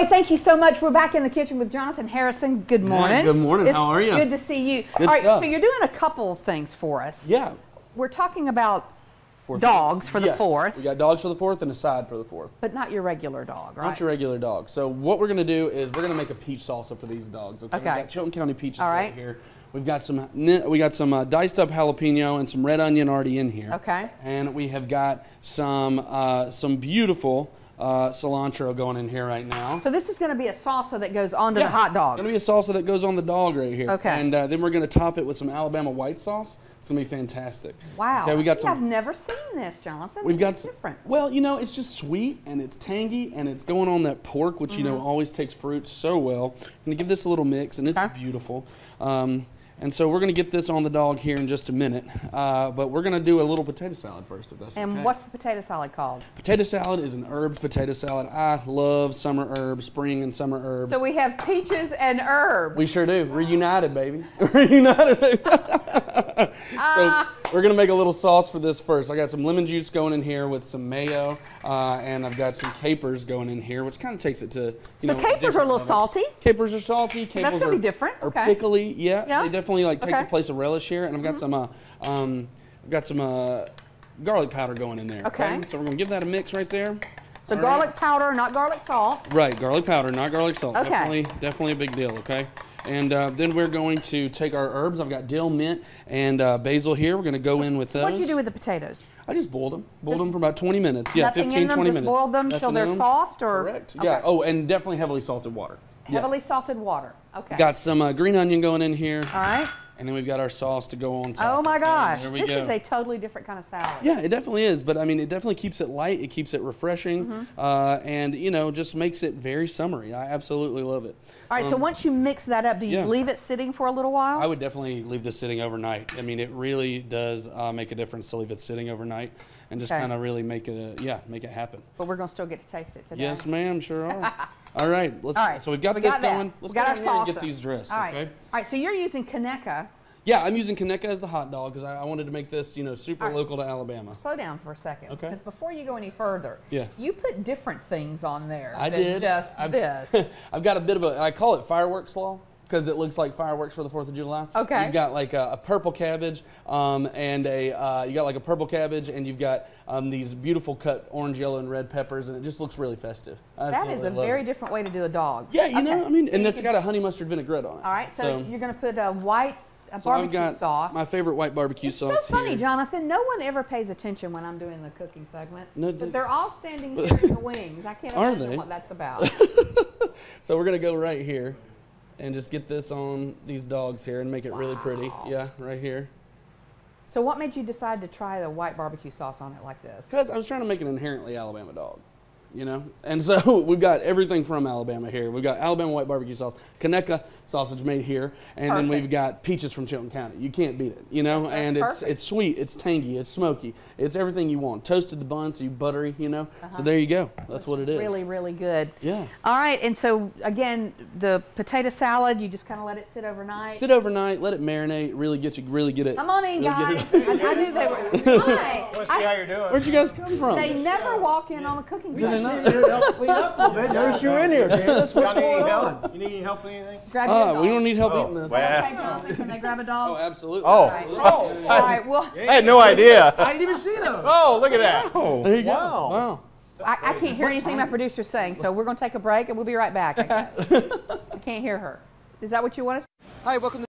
Hey, thank you so much. We're back in the kitchen with Jonathan Harrison. Good morning. good morning. It's How are you? Good to see you. Good All right, stuff. so you're doing a couple things for us. Yeah. We're talking about Fourth. dogs for the Yes. fourth, We got dogs for the fourth and a side for the fourth. but not your regular dog, right? Not your regular dog. So what we're gonna do is we're gonna make a peach salsa for these dogs. Okay. We've got Chilton County peaches right. right. here. We've got some we got some uh, diced up jalapeno and some red onion already in here. Okay. And we have got some uh, some beautiful uh, cilantro going in here right now. So this is going to be a salsa that goes onto Yeah, the hot dogs. It's gonna be a salsa that goes on the dog right here. Okay. And uh, then we're gonna top it with some Alabama white sauce. It's gonna be fantastic. wow. Okay, we got some. I've never seen this, Jonathan. We've got different. Well, you know, it's just sweet and it's tangy and it's going on that pork, which you Mm-hmm. know always takes fruit so well. I'm gonna give this a little mix, and it's Okay. beautiful. Um, and so we're gonna get this on the dog here in just a minute, uh, but we're gonna do a little potato salad first, if that's And okay. what's the potato salad called? potato salad is an herb potato salad. I love summer herbs, spring and summer herbs. So we have peaches and herb. We sure do. Reunited, baby. Reunited. baby. so we're gonna make a little sauce for this first. I got some lemon juice going in here with some mayo, uh, and I've got some capers going in here, which kind of takes it to you so know. capers are a little level. salty. Capers are salty. Capers gonna are, be different, okay. pickly. Yeah, Yeah. They definitely like take Okay. The place of relish here, and I've got some. Uh, um, I've got some uh, garlic powder going in there. Okay. So we're gonna give that a mix right there. So All right. garlic powder, not garlic salt. Right, garlic powder, not garlic salt. Okay. Definitely, definitely a big deal. Okay. And uh, then we're going to take our herbs. I've got dill, mint, and uh, basil here. We're going to go in with those. What'd you do with the potatoes? I just boiled them. Boiled them for about 20 minutes. Yeah, Nothing 15, in them, 20 just minutes. boiled them till they're soft, or Correct. Okay. Yeah. Oh, and definitely heavily salted water. Yeah. heavily salted water. Okay. Got some uh, green onion going in here, All right. And then we've got our sauce to go on top. Oh my gosh, There we this go. is a totally different kind of salad. Yeah, it definitely is, but I mean, it definitely keeps it light. It keeps it refreshing, Mm-hmm. uh, and you know, just makes it very summery. I absolutely love it. All right. so Um, once you mix that up, do you yeah. leave it sitting for a little while? I would definitely leave this sitting overnight. I mean, it really does uh, make a difference to leave it sitting overnight and just Okay. kind of really make it, a, yeah, make it happen. but we're gonna still get to taste it today. Yes, ma'am, sure are. All right, let's. All right. So we've got we this got that. going. Let's we got go our here and get salsa. these dressed. All right. Okay. All right. So you're using Conecuh. Yeah, I'm using Conecuh as the hot dog because I, I wanted to make this, you know, super right. local to Alabama. Slow down for a second. Okay. Because before you go any further, Yeah. you put different things on there I than did. just I've- this. I've got a bit of a, I call it fireworks law because it looks like fireworks for the 4th of July. Okay. You've got like a, a purple cabbage um, and a, uh, you got like a purple cabbage and you've got um, these beautiful cut orange, yellow, and red peppers and it just looks really festive. I that is a very it. different way to do a dog. Yeah, you know, I mean, So and it's got a honey mustard vinaigrette on it. All right. So, you're gonna put a white so I've barbecue got sauce. my favorite white barbecue It's sauce so funny, here. Jonathan. No one ever pays attention when I'm doing the cooking segment. No, but they- they're all standing here in the wings. I can't imagine what that's about. So we're gonna go right here and just get this on these dogs here and make it really pretty. Yeah, right here. so, what made you decide to try the white barbecue sauce on it like this? Because I was trying to make an inherently Alabama dog, you know? And so we've got everything from Alabama here. We've got Alabama white barbecue sauce, Conecuh sausage made here, and then we've got peaches from Chilton County. You can't beat it, you know? That's- and that's it's it's sweet, it's tangy, it's smoky, it's everything you want. Toasted the bun so you buttery, you know? Uh-huh. So there you go. That's what it is. Really, really good. Yeah. All right, and so again, the potato salad, you just kind of let it sit overnight. Sit overnight, let it marinate, really get you, really get it. Come on in, really guys. I, it- I knew they were. Hi. Let's see how you're doing. Where'd you guys come from? They never walk in on a cooking Do they session. not? You help clean up a little bit. Notice you're in here, Candace. What's Y'all need going any on? help? You need any help with anything? Grab your Ah, dog. we don't need help Oh, eating this. well. Okay, Jonathan, can they grab a doll? Oh, dog? absolutely. Oh. All right. All right. Well, I had no idea. I didn't even see those. Oh, look at that. There you go. Wow. Wow. I, I can't hear anything my producer's saying, so we're going to take a break and we'll be right back. I guess. I can't hear her. Is that what you want us? Hi, welcome to